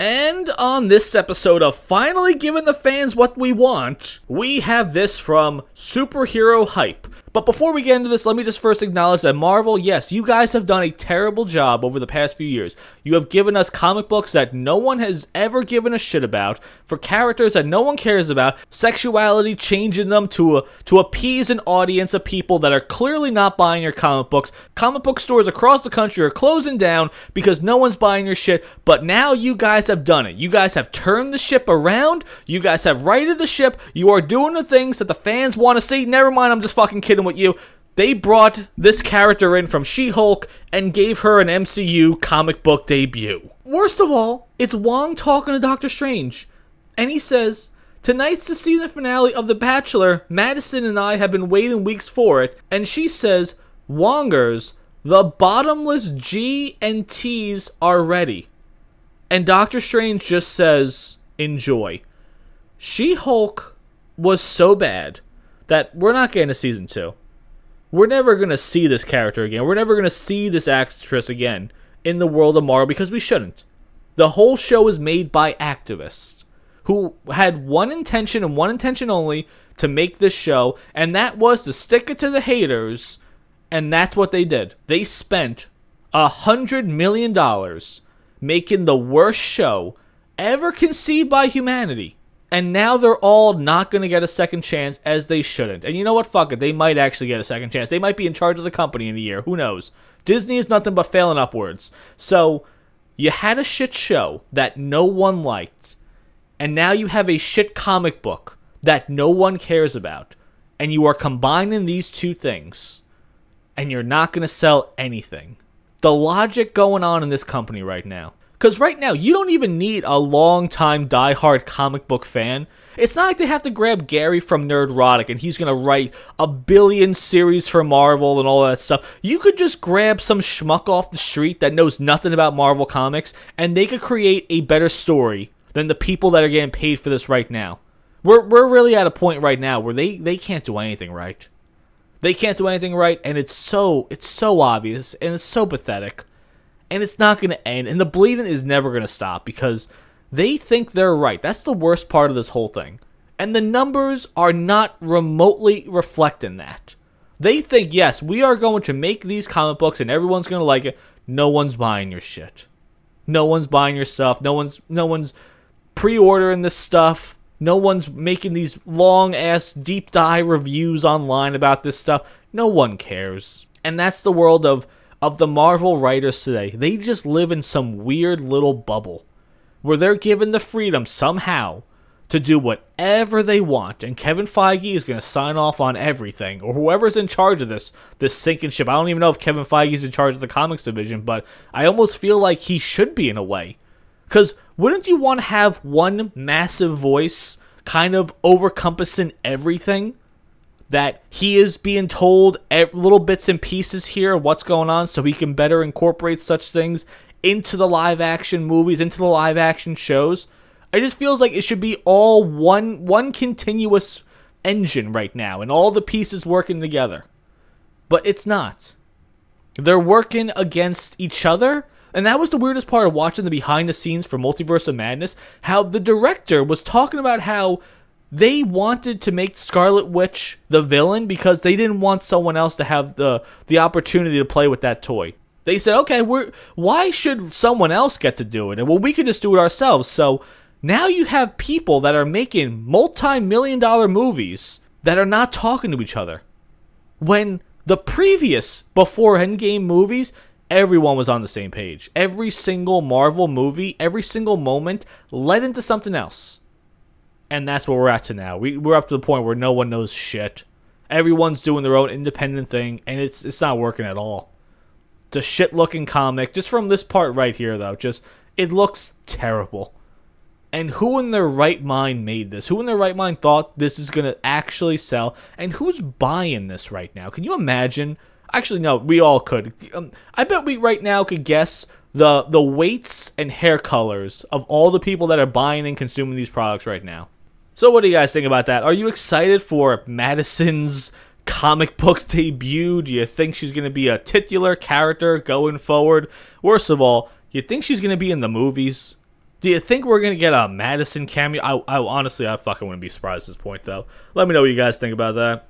And on this episode of Finally Giving the Fans What We Want, we have this from Superhero Hype. But before we get into this, let me just first acknowledge that Marvel, yes, you guys have done a terrible job over the past few years. You have given us comic books that no one has ever given a shit about, for characters that no one cares about, sexuality changing them to a, to appease an audience of people that are clearly not buying your comic books. Comic book stores across the country are closing down because no one's buying your shit, but now you guys have done it. You guys have turned the ship around. You guys have righted the ship. You are doing the things that the fans want to see. Never mind, I'm just fucking kidding with you. They brought this character in from She Hulk and gave her an MCU comic book debut. Worst of all, it's Wong talking to Doctor Strange. And he says, Tonight's the season finale of The Bachelor. Madisynn and I have been waiting weeks for it. And she says, Wongers, the bottomless G and T's are ready. And Doctor Strange just says, enjoy. She Hulk was so bad that we're not getting a season two. We're never going to see this character again. We're never going to see this actress again in the world of Marvel because we shouldn't. The whole show is made by activists who had one intention and one intention only to make this show, and that was to stick it to the haters, and that's what they did. They spent a hundred million dollars making the worst show ever conceived by humanity. And now they're all not going to get a second chance as they shouldn't. And you know what? Fuck it. They might actually get a second chance. They might be in charge of the company in a year. Who knows? Disney is nothing but failing upwards. So you had a shit show that no one liked. And now you have a shit comic book that no one cares about. And you are combining these two things. And you're not going to sell anything. The logic going on in this company right now because right now, you don't even need a long-time die-hard comic book fan. It's not like they have to grab Gary from Nerdrotic and he's going to write a billion series for Marvel and all that stuff. You could just grab some schmuck off the street that knows nothing about Marvel Comics and they could create a better story than the people that are getting paid for this right now. We're, we're really at a point right now where they, they can't do anything right. They can't do anything right and it's so it's so obvious and it's so pathetic and it's not going to end. And the bleeding is never going to stop because they think they're right. That's the worst part of this whole thing. And the numbers are not remotely reflecting that. They think, yes, we are going to make these comic books and everyone's going to like it. No one's buying your shit. No one's buying your stuff. No one's no one's pre-ordering this stuff. No one's making these long ass deep dive reviews online about this stuff. No one cares. And that's the world of of the Marvel writers today. They just live in some weird little bubble where they're given the freedom somehow to do whatever they want, and Kevin Feige is going to sign off on everything, or whoever's in charge of this this sinking ship. I don't even know if Kevin Feige is in charge of the comics division, but I almost feel like he should be in a way, because wouldn't you want to have one massive voice kind of overcompassing everything? That he is being told little bits and pieces here what's going on so he can better incorporate such things into the live action movies into the live action shows. It just feels like it should be all one one continuous engine right now and all the pieces working together. But it's not. They're working against each other. And that was the weirdest part of watching the behind the scenes for multiverse of madness how the director was talking about how they wanted to make Scarlet Witch the villain because they didn't want someone else to have the the opportunity to play with that toy. They said, "Okay, we're why should someone else get to do it? And well, we can just do it ourselves." So now you have people that are making multi-million dollar movies that are not talking to each other. When the previous before Endgame movies, everyone was on the same page. Every single Marvel movie, every single moment led into something else and that's where we're at to now. We we're up to the point where no one knows shit. Everyone's doing their own independent thing, and it's it's not working at all. It's a shit looking comic. Just from this part right here, though, just it looks terrible. And who in their right mind made this? Who in their right mind thought this is gonna actually sell? And who's buying this right now? Can you imagine? Actually, no, we all could. Um, I bet we right now could guess the the weights and hair colors of all the people that are buying and consuming these products right now. So, what do you guys think about that? Are you excited for Madisynn's comic book debut? Do you think she's going to be a titular character going forward? Worst of all, you think she's going to be in the movies? Do you think we're gonna get a Madisynn cameo? I, I honestly, I fucking wouldn't be surprised at this point, though. Let me know what you guys think about that.